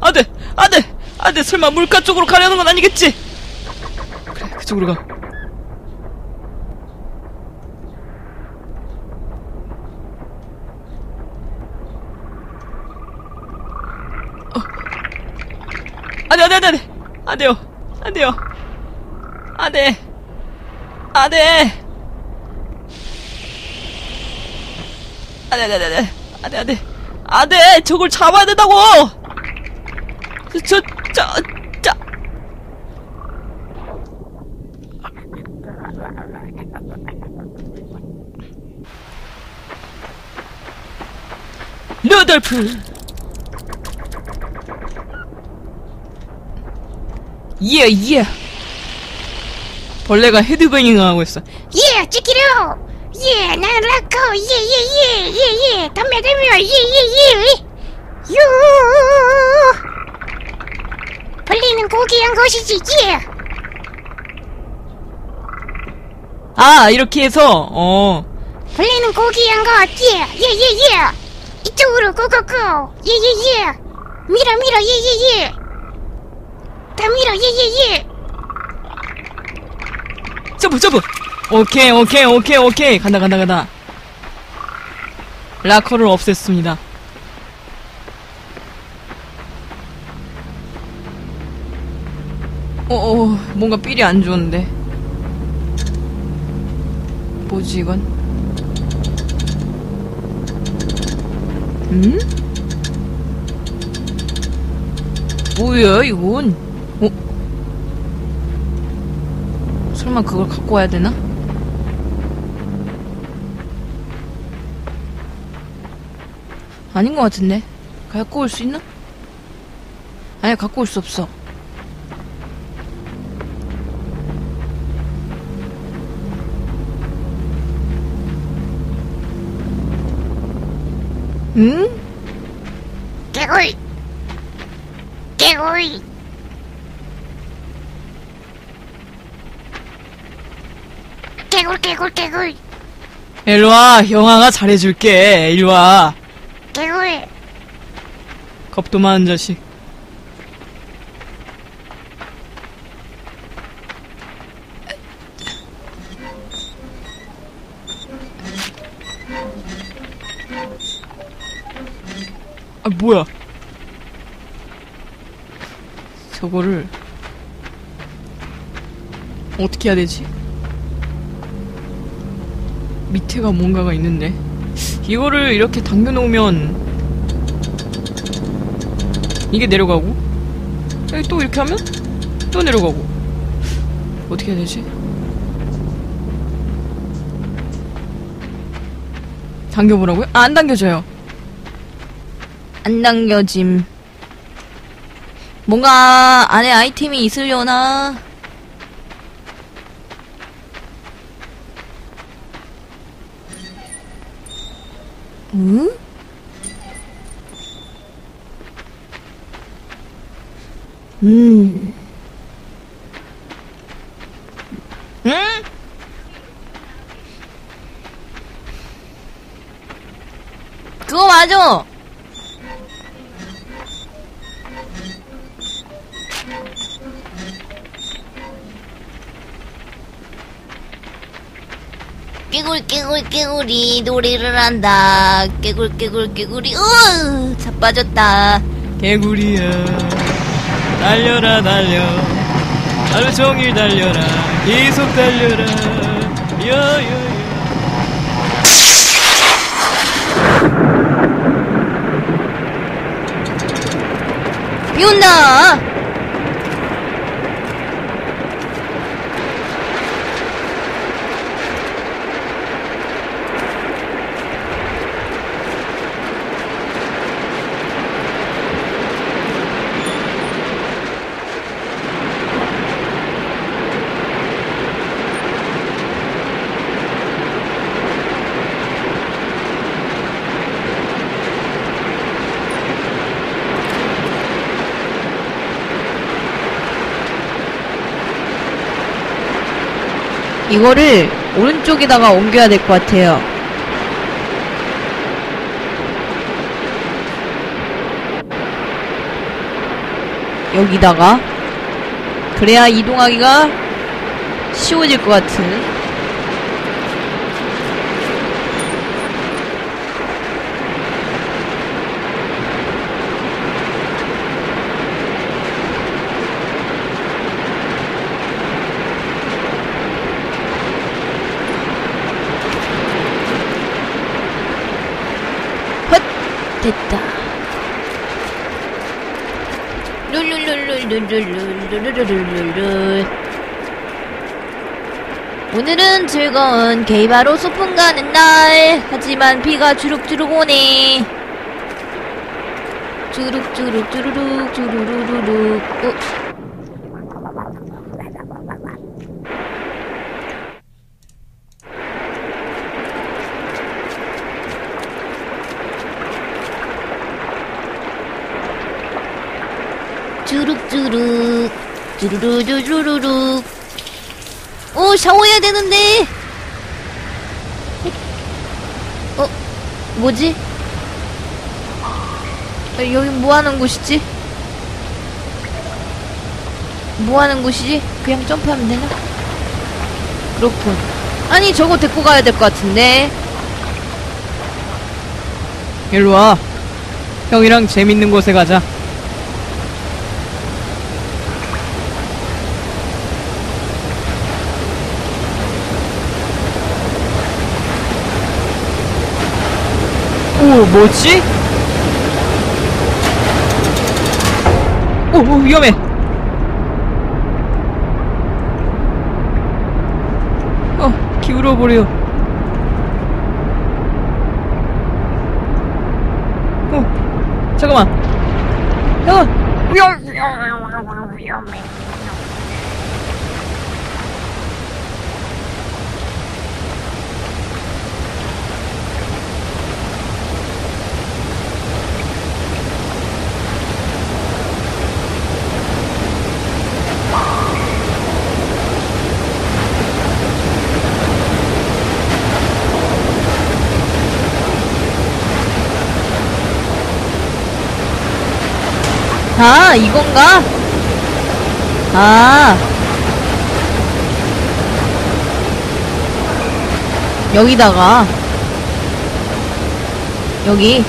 안돼 안돼 안돼. 설마 물가 쪽으로 가려는 건 아니겠지? 그래 그쪽으로 가. 어. 안돼 안돼 안돼. 안돼요. 안돼요. 안돼. 안돼 안돼 안돼 안돼 안돼 안돼 안돼 저걸 잡아야 된다고 저저저 루돌프 예 예. 벌레가 헤드뱅잉 하고 있어. 예, 찍기로. 예, 나는 라커. 예, 예, 예, 예, 예. 덤벼, 덤벼. 예, 예, 예. 유. 벌리는 고귀한 것이지. 예. 아 이렇게 해서 어 벌리는 고귀한 것. 예, 예, 예, 예. 이쪽으로 고고고. 예, 예, 예. 밀어, 밀어. 예, 예, 예. 다 밀어. 예, 예, 예. 점프 점프. 오케이 오케이 오케이 오케이 간다 간다 간다. 라커를 없앴습니다. 어어 뭔가 삘이 안 좋은데. 뭐지 이건? 음? 뭐야 이건? 어? 설마 그걸 갖고 와야 되나? 아닌 것 같은데 갖고 올 수 있나? 아니 갖고 올 수 없어 응? 개구리. 개구리. 개굴 개굴 개굴 일로와 형아가 잘해줄게 일로와 겁도 많은 자식. 아 뭐야? 저거를 어떻게 해야 되지? 밑에가 뭔가가 있는데? 이거를 이렇게 당겨놓으면 이게 내려가고 여기 또 이렇게 하면 또 내려가고 어떻게 해야 되지? 당겨보라고요? 아, 안 당겨져요 안 당겨짐 뭔가 안에 아이템이 있으려나 응? 음. 응? 그거 맞아. 깨굴 깨굴 깨굴이 노래를 한다 깨굴 깨굴 깨굴이 으 자빠졌다 개구리야 달려라 달려. 하루 종일 달려라. 계속 달려라. 여여여. 비 온다 이거를 오른쪽에다가 옮겨야 될 것 같아요. 여기다가 그래야 이동하기가 쉬워질 것 같은 됐다. 룰룰룰룰룰룰룰룰룰룰룰. 오늘은 즐거운 게이바로 소풍 가는 날. 하지만 비가 주룩주룩 오네. 주룩주룩 주르륵 주르르르륵. 어? 주르르르르륵 오 샤워해야 되는데 어? 뭐지? 아, 여기 뭐 하는 곳이지? 뭐 하는 곳이지? 그냥 점프하면 되나? 그렇군 아니 저거 데리고 가야 될 것 같은데 일로 와 형이랑 재밌는 곳에 가자 오 뭐지? 오, 오 위험해. 어 기울어버려. 어 잠깐만 위험 아 이건가? 아. 여기다가. 여기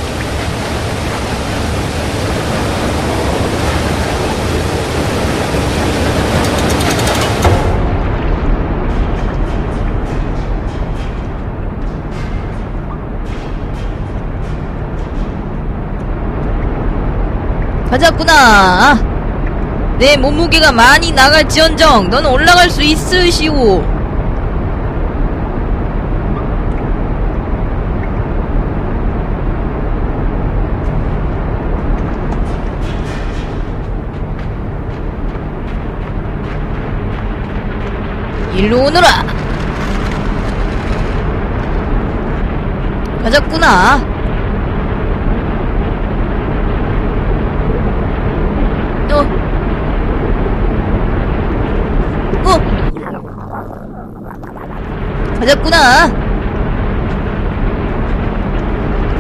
가졌구나. 내 몸무게가 많이 나갈지언정 넌 올라갈 수 있으시오. 일로 오너라. 가졌구나. 어. 어. 가졌구나.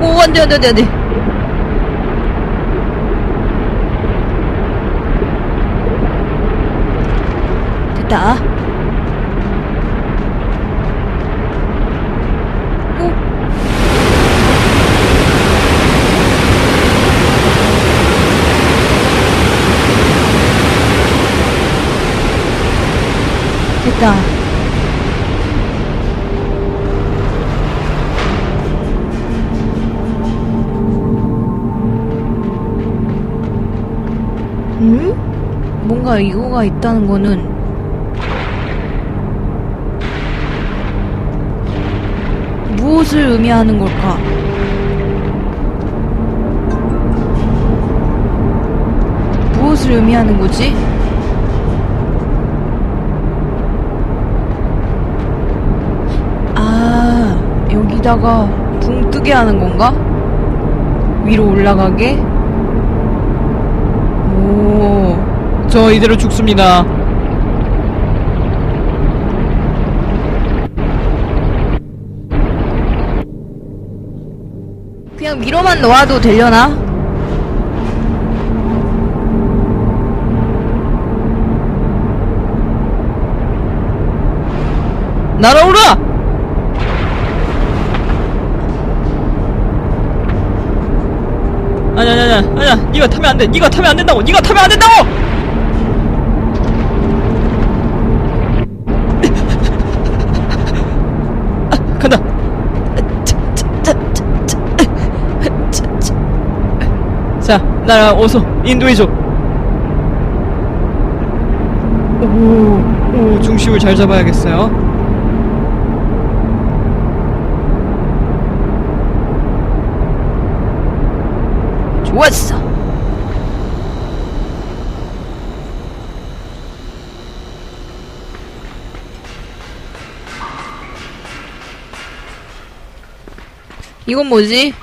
오, 안 돼, 안 돼, 안 돼, 안 돼. 됐다. 오. 됐다. 뭔가 이거가 있다는 거는 무엇을 의미하는 걸까? 무엇을 의미하는 거지? 아, 여기다가 붕 뜨게 하는 건가? 위로 올라가게? 저 이대로 죽습니다 그냥 위로만 놓아도 되려나? 날아오라! 아냐 아냐 아냐 아냐 니가 타면 안돼 니가 타면 안된다고 니가 타면 안된다고! 자 나라 어서 인도해줘 오, 오 중심을 잘 잡아야겠어요 좋았어. 이건 뭐지?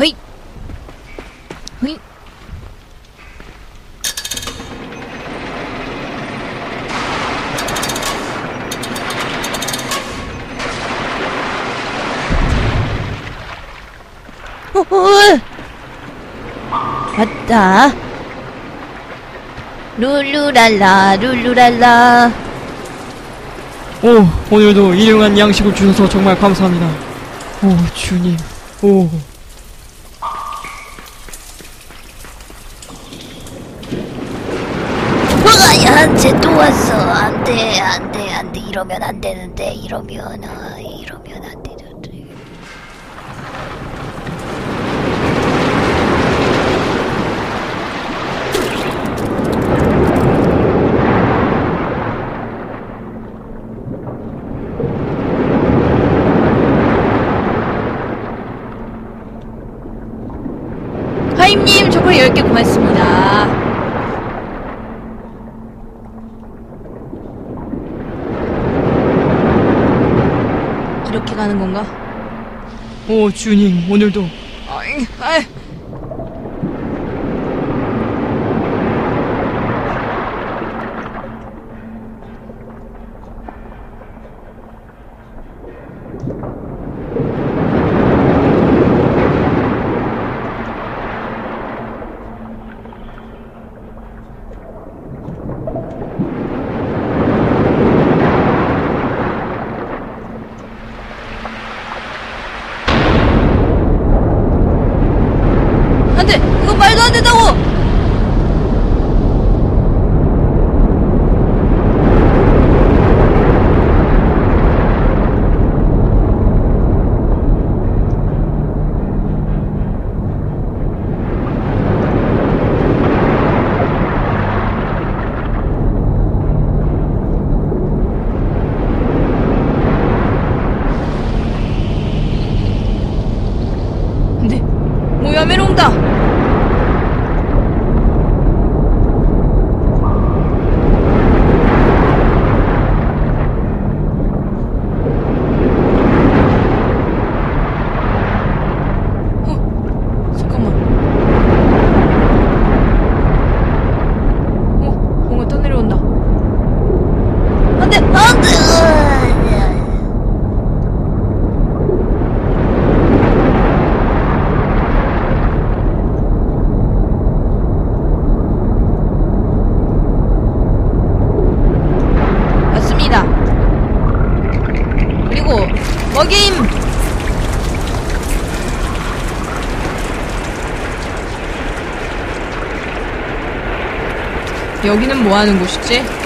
허이. 허이. 어, 어. 왔다. 룰루랄라, 룰루랄라. 오 오늘도 일용한 양식을 주셔서 정말 감사합니다 오 주님 오 으아, 쟤또 왔어. 안 돼, 안 돼, 안 돼. 이러면 안 되는데, 이러면 안 되는데. 하임님, 초콜릿 10개 고맙습니다. 이렇게 가는 건가? 오 주님 오늘도 아이, 아이. 안 돼! 이거 말도 안 된다고! 근데 뭐야 메롱다. 어, 잠깐만. 어, 뭔가 떠내려온다. 안 돼! 안 돼! 맞습니다. 그리고 먹임! 여기는 뭐 곳이지?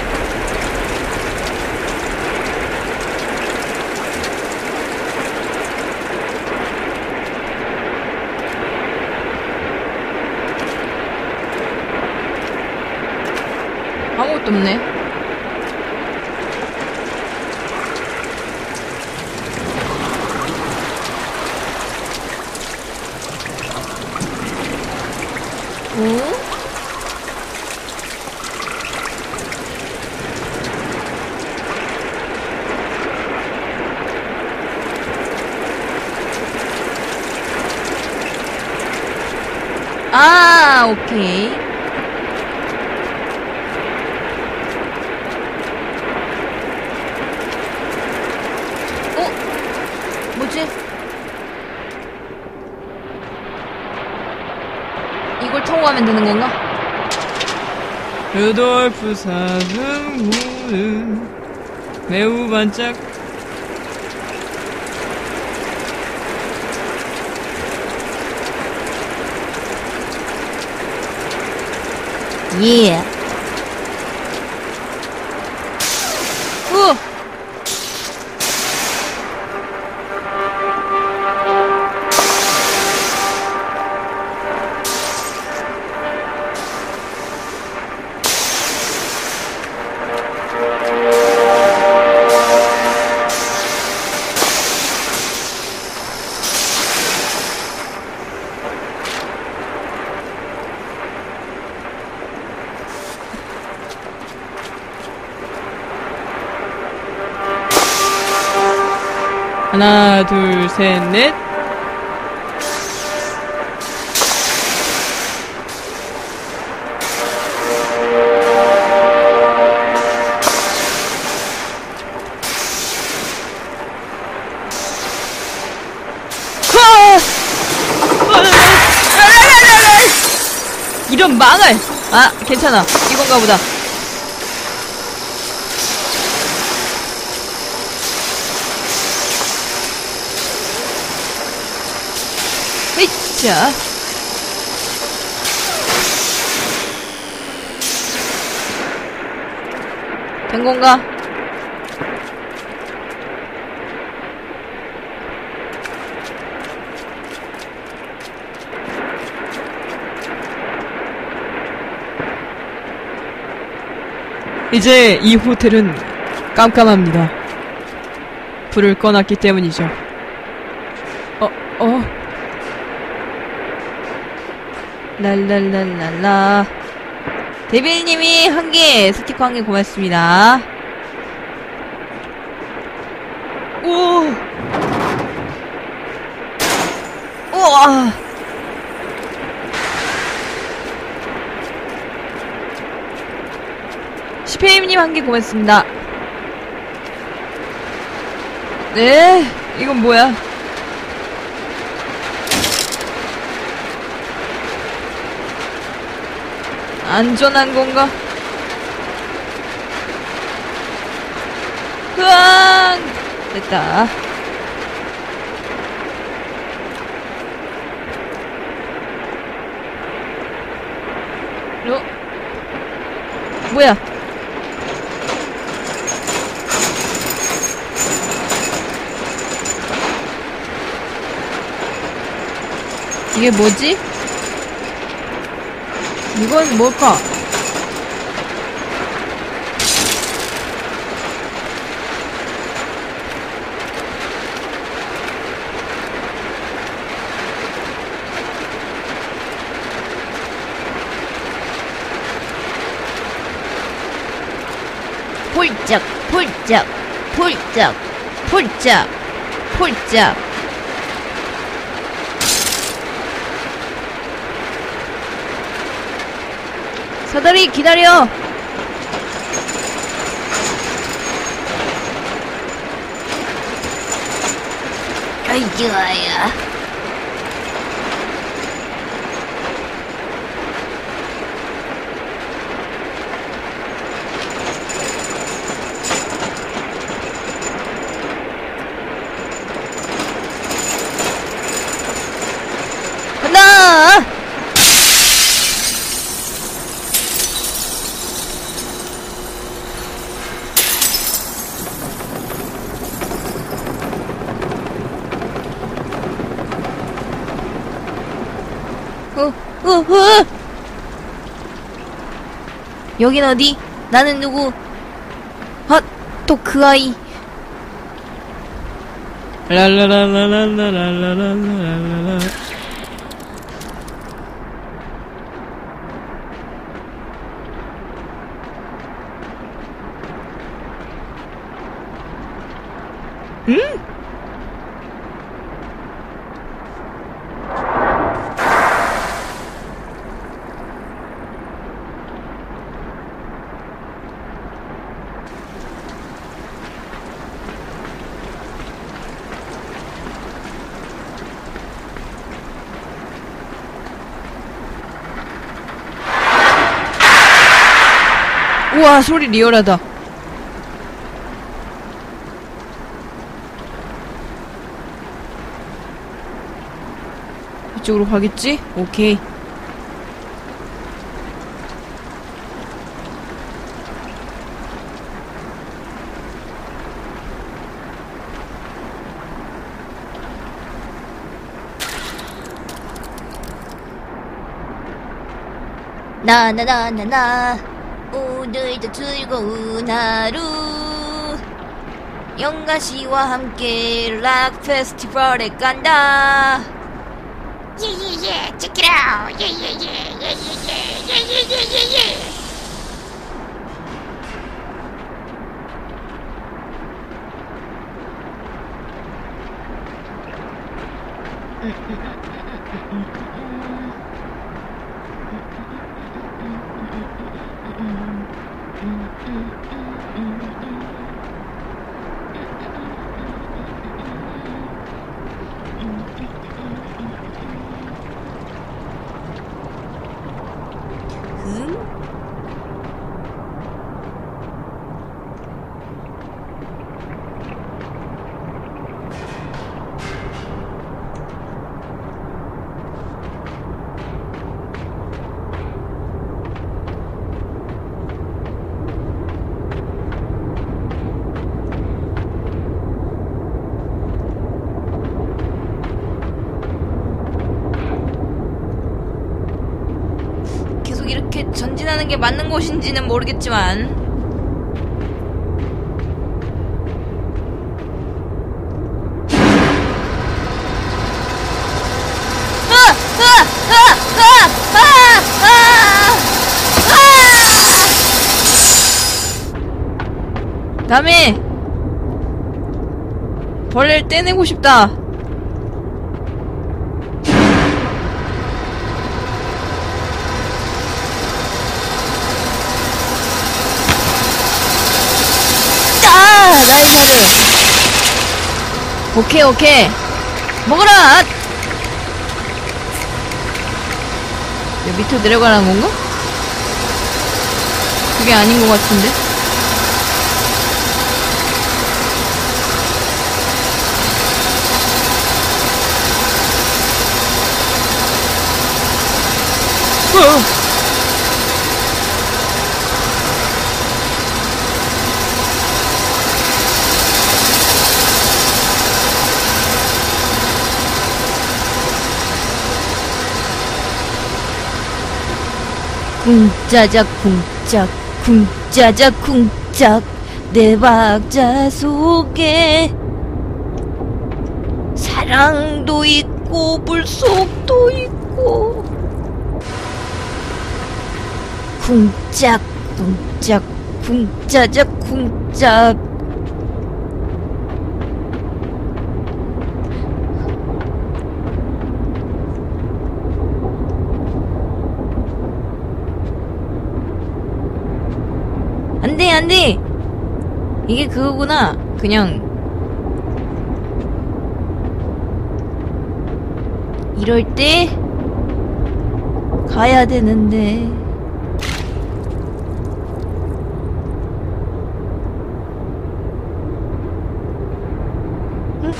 오케이. 어? 뭐지? 이걸 통과하면 되는 건가? 루돌프 사슴 물은 매우 반짝 예. 하나 둘 셋 넷 이런 망할! 아, 괜찮아. 이건가 보다. 헤이 자. 된 건가? 이제 이 호텔은 깜깜합니다. 불을 꺼놨기 때문이죠. 어, 어, 랄랄랄랄라. 데빌님이 한 개, 스티커 한 개 고맙습니다. 오! 우와! 시페임님 한 개 고맙습니다. 네, 이건 뭐야? 안전한 건가? 으앙! 됐다. 어? 뭐야? 이게 뭐지? 이건 뭘까? 폴짝, 폴짝, 폴짝, 폴짝, 폴짝. 사다리 기다려. 아이 좋아요. 간다. 어! 여긴 어디? 나는 누구? 아, 또그 아이. 우와 소리 리얼하다. 이쪽으로 가겠지? 오케이. 나나나나나 오늘도 즐거운 하루 영가 씨와 함께 락 페스티벌에 간다 예예예 check it out 예예예 예예예 예예예예예 うん。 전진하는 게 맞는 곳인지는 모르겠지만! 다음에 벌레를 떼내고 싶다 아! 나의 차례 오케이 오케이 먹어라 여 밑으로 내려가라는 건가? 그게 아닌 것 같은데 어. 쿵짜작 쿵짝 쿵짜작 쿵짝 내 박자 속에 사랑도 있고 불속도 있고. 쿵짝 쿵짝 쿵짜작 쿵짝 안돼 이게 그거구나. 그냥 이럴 때 가야 되는데 응?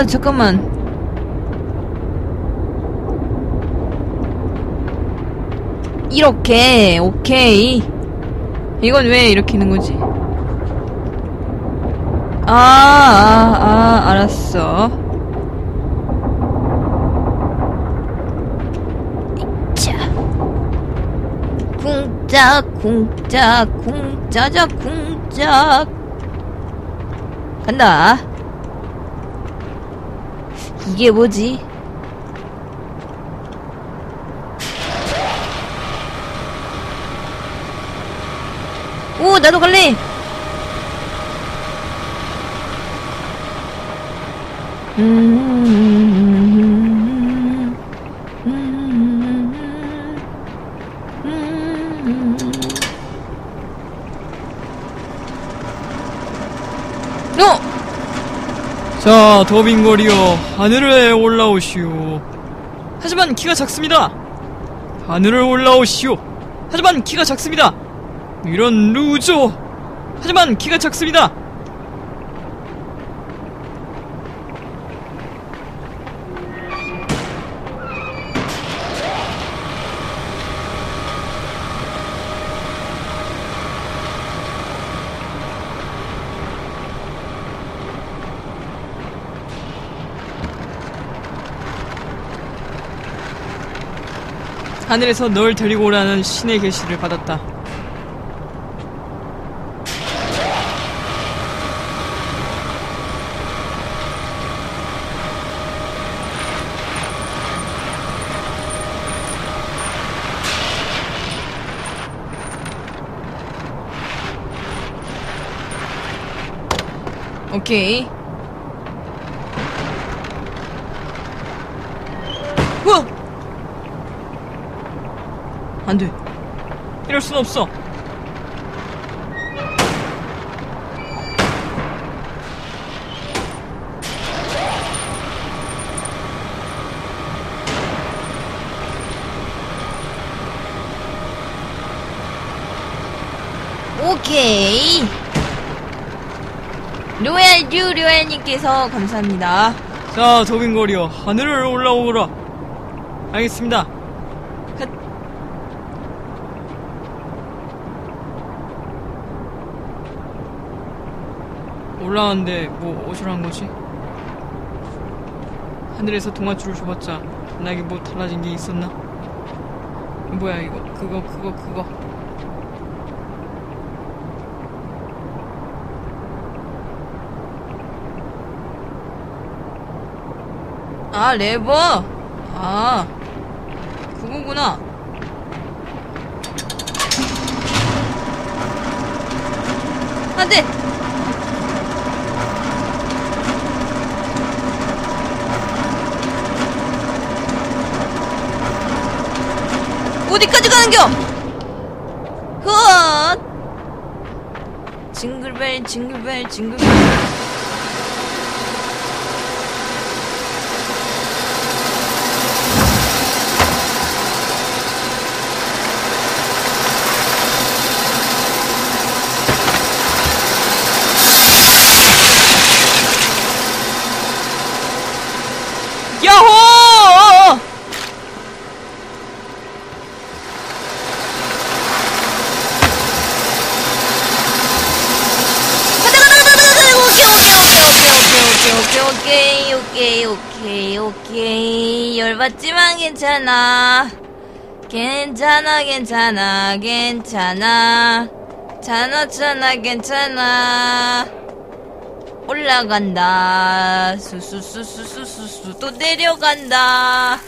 어 잠깐만. 이렇게 오케이. 이건 왜 이렇게 있는 거지? 아, 아, 아, 알았어. 자. 쿵짝 쿵짝 쿵짜작 쿵짝 간다 이게 뭐지? 오 나도 갈래 음, 자, 더빙거리여, 하늘에 올라오시오. 하지만 키가 작습니다. 하늘을 올라오시오. 하지만 키가 작습니다. 이런 루저. 하지만 키가 작습니다. 하늘에서 널 데리고 오라는 신의 계시를 받았다. 오케이. 우와! 안 돼. 이럴 순 없어. 오케이. 로얄 듀 로얄님께서 감사합니다. 자, 더빙거리여, 하늘을 올라오거라. 알겠습니다. 올라왔는데 뭐 어쩌라는 거지? 하늘에서 동아줄을 줘봤자 나에게 뭐 달라진 게 있었나? 뭐야 이거 그거 그거 그거 아, 레버? 아, 그거구나. 안 돼! 어디까지 가는겨? 헛! 징글벨, 징글벨, 징글벨. 괜찮아. 괜찮아 괜찮아 괜찮아. 괜찮아 괜찮아 괜찮아. 올라간다. 수수수수수수수. 또 내려간다. 아,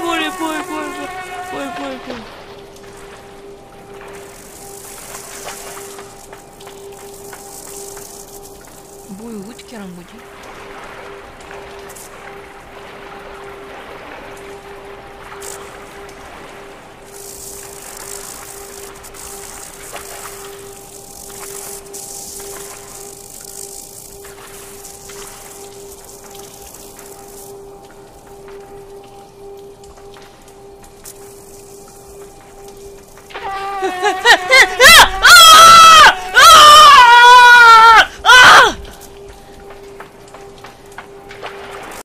벌이 벌, 벌, 벌, 벌, 벌, 벌. 뭐야 어떻게 하는 거지?